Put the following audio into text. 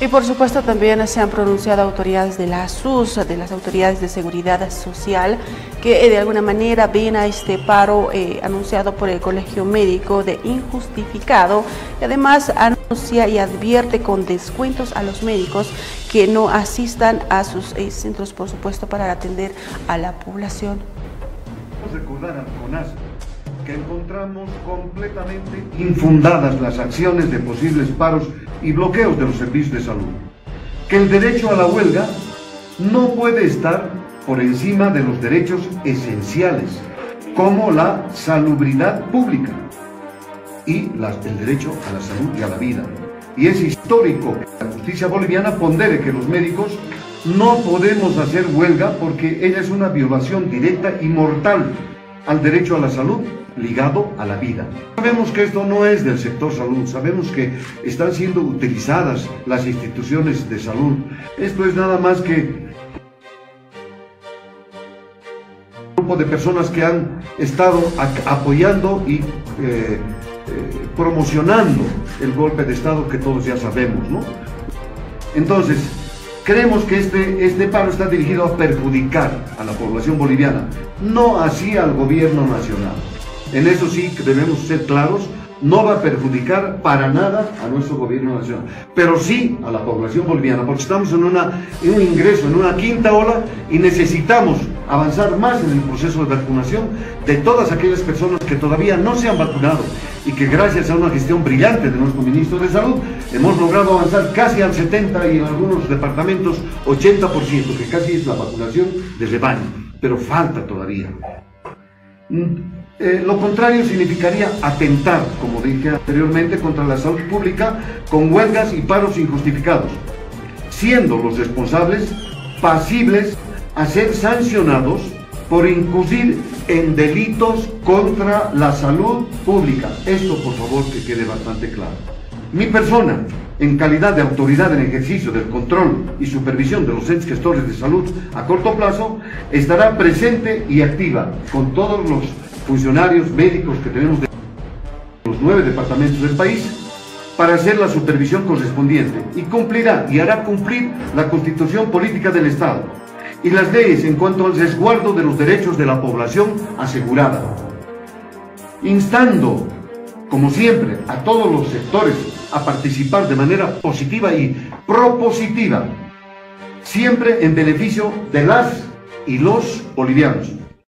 Y por supuesto también se han pronunciado autoridades de la SUS, de las autoridades de seguridad social, que eh, de alguna manera ven a este paro eh, anunciado por el Colegio Médico de injustificado y además anuncia y advierte con descuentos a los médicos que no asistan a sus eh, centros, por supuesto, para atender a la población. Recordar que encontramos completamente infundadas las acciones de posibles paros y bloqueos de los servicios de salud. Que el derecho a la huelga no puede estar por encima de los derechos esenciales, como la salubridad pública y el derecho a la salud y a la vida. Y es histórico que la justicia boliviana pondere que los médicos no podemos hacer huelga porque ella es una violación directa y mortal al derecho a la salud ligado a la vida. Sabemos que esto no es del sector salud, sabemos que están siendo utilizadas las instituciones de salud. Esto es nada más que un grupo de personas que han estado apoyando y eh, eh, promocionando el golpe de Estado que todos ya sabemos, ¿no? Entonces, creemos que este, este paro está dirigido a perjudicar a la población boliviana, no así al gobierno nacional. En eso sí debemos ser claros, no va a perjudicar para nada a nuestro gobierno nacional, pero sí a la población boliviana, porque estamos en un ingreso, en una quinta ola y necesitamos avanzar más en el proceso de vacunación de todas aquellas personas que todavía no se han vacunado y que gracias a una gestión brillante de nuestro ministro de Salud hemos logrado avanzar casi al 70 y en algunos departamentos 80%, que casi es la vacunación de rebaño, pero falta todavía. Eh, lo contrario significaría atentar, como dije anteriormente, contra la salud pública con huelgas y paros injustificados, siendo los responsables pasibles a ser sancionados por incurrir en delitos contra la salud pública. Esto, por favor, que quede bastante claro. Mi persona, en calidad de autoridad en ejercicio del control y supervisión de los entes gestores de salud a corto plazo, estará presente y activa con todos los funcionarios médicos que tenemos de los nueve departamentos del país para hacer la supervisión correspondiente y cumplirá y hará cumplir la constitución política del Estado y las leyes en cuanto al resguardo de los derechos de la población asegurada, instando, como siempre, a todos los sectores a participar de manera positiva y propositiva, siempre en beneficio de las y los bolivianos.